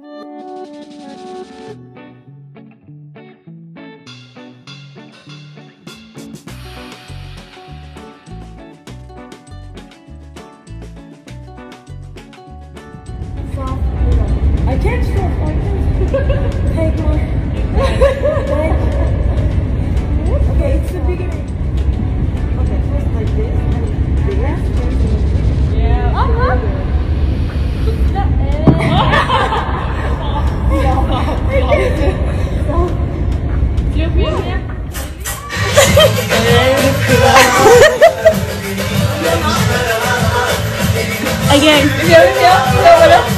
I can't stop. I can't. Take my. Again.